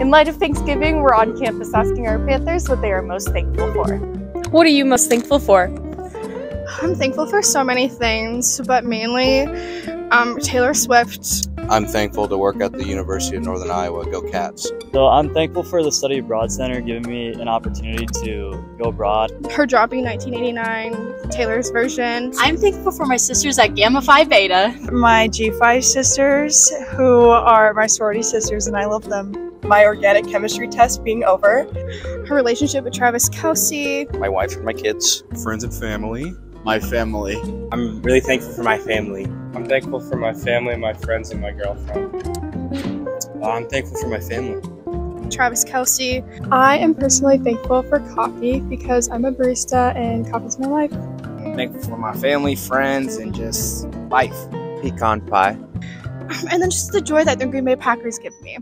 In light of Thanksgiving, we're on campus asking our Panthers what they are most thankful for. What are you most thankful for? I'm thankful for so many things, but mainly um, Taylor Swift. I'm thankful to work at the University of Northern Iowa. Go Cats. So I'm thankful for the Study Abroad Center giving me an opportunity to go abroad. Her dropping 1989, Taylor's version. I'm thankful for my sisters at Gamma Phi Beta. My G Phi sisters, who are my sorority sisters, and I love them. My organic chemistry test being over. Her relationship with Travis Kelce. My wife and my kids. Friends and family. My family. I'm really thankful for my family. I'm thankful for my family, my friends, and my girlfriend. I'm thankful for my family. Travis Kelce. I am personally thankful for coffee because I'm a barista and coffee's my life. I'm thankful for my family, friends, and just life. Pecan pie. Um, and then just the joy that the Green Bay Packers give me.